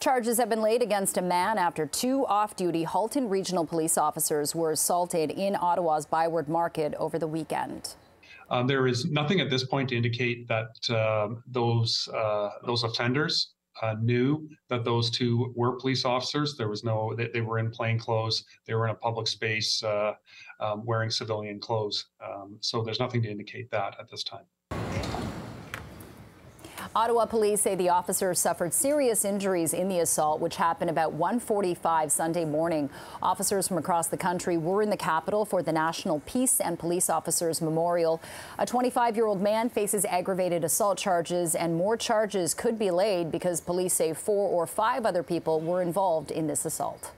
Charges have been laid against a man after two off duty Halton Regional Police officers were assaulted in Ottawa's Byward Market over the weekend. Um, there is nothing at this point to indicate that uh, those uh, those offenders uh, knew that those two were police officers. There was no they, they were in plain clothes. They were in a public space uh, um, wearing civilian clothes. Um, so there's nothing to indicate that at this time. Ottawa police say the officer suffered serious injuries in the assault, which happened about 1:45 Sunday morning. Officers from across the country were in the capital for the National Peace and Police Officers Memorial. A 25-year-old man faces aggravated assault charges, and more charges could be laid because police say four or five other people were involved in this assault.